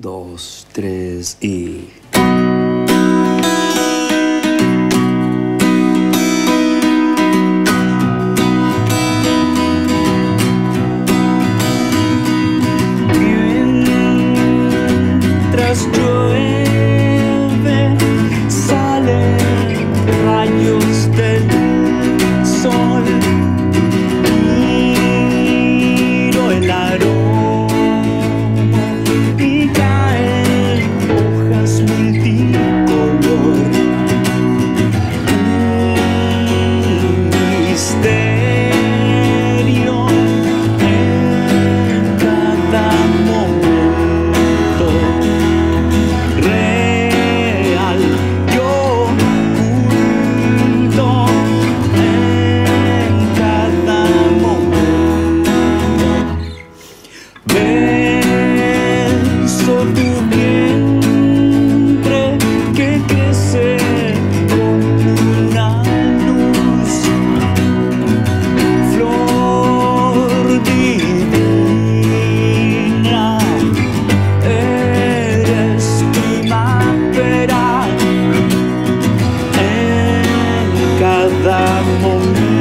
dos, tres y... da momento.